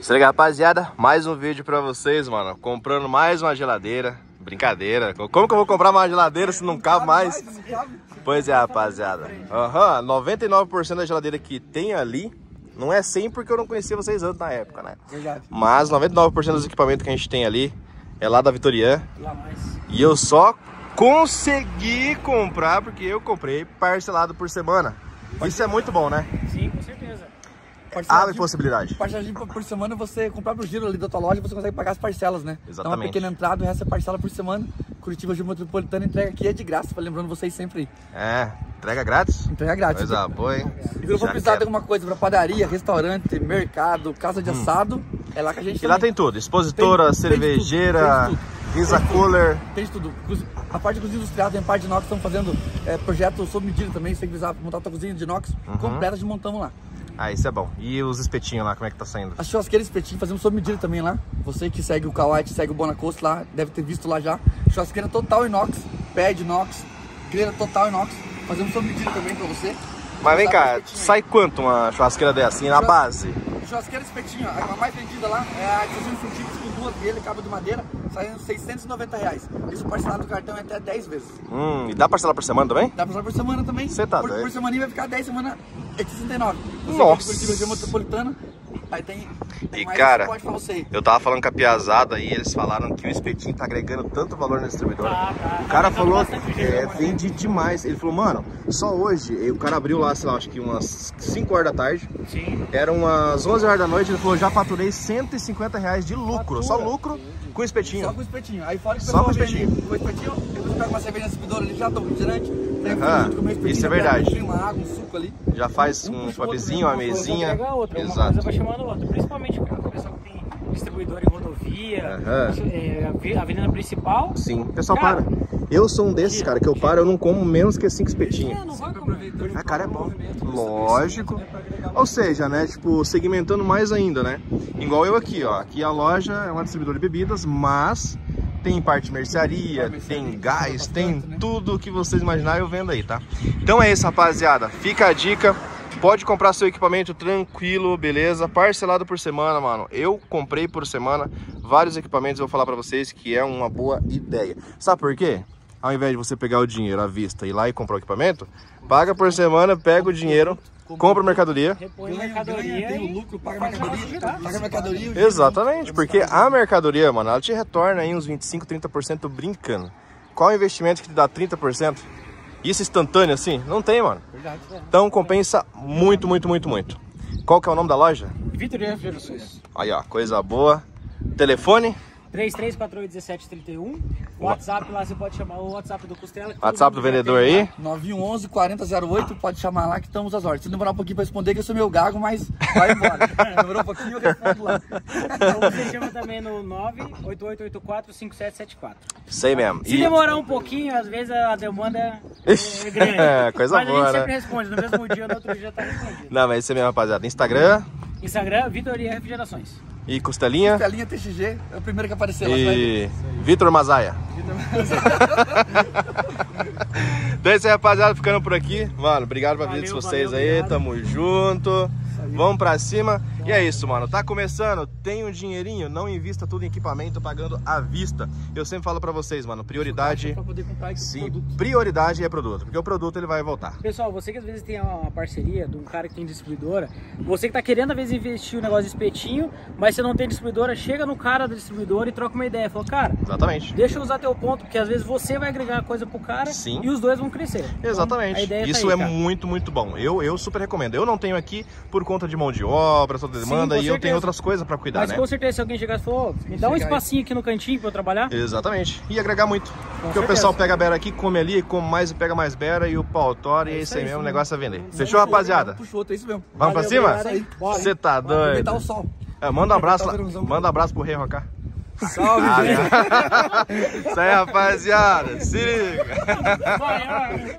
Isso aí, rapaziada. Mais um vídeo pra vocês, mano. Comprando mais uma geladeira. Brincadeira. Como que eu vou comprar uma geladeira se não cabe mais? Pois é, rapaziada. Aham, 99% da geladeira que tem ali não é 100 porque eu não conhecia vocês antes na época, né? Mas 99% dos equipamentos que a gente tem ali é lá da Vitorian. E eu só consegui comprar porque eu comprei parcelado por semana. Isso é muito bom, né? Sim, com certeza. Abre possibilidade. Parceladinho por, por semana, você comprar pro giro ali da tua loja, você consegue pagar as parcelas, né? Dá uma Exatamente. pequena entrada, o resto é parcela por semana. Curitiba Giro Metropolitana entrega aqui é de graça, pra lembrando vocês sempre aí. É, entrega grátis? Entrega grátis. Coisa boa, hein? E quando for Já precisar de alguma coisa pra padaria, restaurante, mercado, casa de assado, é lá que a gente E lá tem tudo, expositora, Tem- tem de tudo, cervejeira, tem tudo. Visa. Cooler. Tem de tudo. A parte de cozinha industrial tem parte de inox, estão fazendo é, projeto sob medida também. Se você quiser montar tua cozinha de inox Uhum. completa, a gente montamos lá. Ah, isso é bom. E os espetinhos lá, como é que tá saindo? As churrasqueiras espetinho fazemos sob medida também lá. Você que segue o Kawait, segue o Bonacosto lá, deve ter visto lá já. Churrasqueira total inox, pé de inox, grelha total inox. Fazemos sob medida também pra você. Mas vem Sabe cá, sai quanto uma churrasqueira dessa? E na base? Churrasqueira espetinho, ó, a mais vendida lá é a 18 centímetros com duas grelhas, cabo de madeira, saindo 690 reais. Isso parcelado no cartão é até 10 vezes. Hum, e dá parcelar por semana também? Dá pra usar por semana também. Cê tá por, doido. por semana vai ficar 10 semanas é 69. Você Nossa. de Curitiba, região metropolitana, aí tem, tem E, cara. Eu tava falando com a piazada e eles falaram que o espetinho tá agregando tanto valor na distribuidora. Tá, tá. O cara Tá falou gente, é, né? vende demais. Ele falou, mano, só hoje, o cara abriu lá, sei lá, acho que umas 5 horas da tarde. Sim. Eram umas 11 horas da noite, ele falou, já faturei 150 reais de lucro, só Fatura. lucro com Só espetinho. com o espetinho. Aí fora que Só com o espetinho. Com o espetinho, depois pega uma cerveja na distribuidora ali, já toma refrigerante. Espetinho, isso é verdade. Uma água, um suco ali. Já faz um puxa o outro, pubzinho, uma uma mesinha. Pega outra, uma Exato. coisa vai chamando outra. Principalmente o pessoal que tem distribuidor em rodovia, Aham. é, avenida principal. Sim, o pessoal Cara, para. Eu sou um desses, cara, que eu paro, eu não como menos que 5 É, espetinhos. não vai comer. Ah, cara, é bom. Lógico. Ou seja, né, tipo, segmentando mais ainda, né? Igual eu aqui, ó. Aqui a loja é uma distribuidora de bebidas, mas tem parte de mercearia, tem gás, tem tudo que vocês imaginarem eu vendo aí, tá? Então é isso, rapaziada. Fica a dica. Pode comprar seu equipamento tranquilo, beleza? Parcelado por semana, mano. Eu comprei por semana vários equipamentos. Vou falar pra vocês que é uma boa ideia. Sabe por quê? Ao invés de você pegar o dinheiro à vista e ir lá e comprar o equipamento, paga por semana, pega o dinheiro, compra mercadoria. Repõe Ganha, mercadoria ganha, tem o lucro, paga a mercadoria, paga mercadoria. Exatamente, porque a mercadoria, mano, ela te retorna aí uns 25, 30% brincando. Qual é o investimento que te dá 30%? Isso instantâneo assim? Não tem, mano. Verdade. Então compensa muito, muito, muito, muito. Qual que é o nome da loja? Vitor e Refrigerações. Aí, ó, coisa boa. Telefone, 33481731. WhatsApp lá você pode chamar o WhatsApp do Costela. WhatsApp do vendedor aí. 9111 4008, pode chamar lá que estamos às ordens. Se demorar um pouquinho pra responder, que eu sou meio gago, mas vai embora. Demorou um pouquinho, eu respondo lá. Ou você chama também no 988845774. Sei mesmo. Se E- demorar um pouquinho, às vezes a demanda é é grande. É, coisa mas boa, a gente né? sempre responde, no mesmo dia ou no outro dia tá respondido. Não, mas isso é mesmo, rapaziada. Instagram Instagram, Vitor e Refrigerações. e Costelinha Telinha TXG, é o primeiro que apareceu lá. você vai ver. e Vitor Mazaia. Então é isso aí, rapaziada, ficando por aqui. Mano, obrigado pela visita de vocês valeu, aí, obrigado. tamo junto. Vamos pra cima. E é isso, mano. Tá começando, tem um dinheirinho, não invista tudo em equipamento pagando à vista. Eu sempre falo pra vocês, mano, prioridade. Pra poder comprar Sim, produto. prioridade é produto, porque o produto ele vai voltar. Pessoal, você que às vezes tem uma parceria de um cara que tem distribuidora, você que tá querendo às vezes investir um negócio de espetinho, mas você não tem distribuidora, chega no cara da distribuidora e troca uma ideia. Fala, cara, Exatamente. deixa eu usar teu ponto, porque às vezes você vai agregar coisa pro cara Sim. e os dois vão crescer. Então, Exatamente. a ideia tá Isso aí, é cara. muito, muito bom. Eu, eu super recomendo. Eu não tenho aqui por conta de mão de obra, toda demanda, com e eu tenho outras coisas pra cuidar, Mas né? com certeza, se alguém chegar e falar, "Ô, me dá um aí. espacinho aqui no cantinho pra eu trabalhar, Exatamente. E agregar muito. Porque o certeza. pessoal pega a beira aqui, come ali, come mais e pega mais beira e o pau tora e é isso aí mesmo, o negócio é vender. Fechou, rapaziada? Puxa o outro, é isso mesmo. Vamos pra Valeu, cima? obrigado aí. Bora. Você tá Aproveitar o doido? sol. É, manda um abraço lá. O. Manda um abraço pro Rei Rocar. Salve, Ah, gente. Isso aí, rapaziada. Se liga. Vai, vai.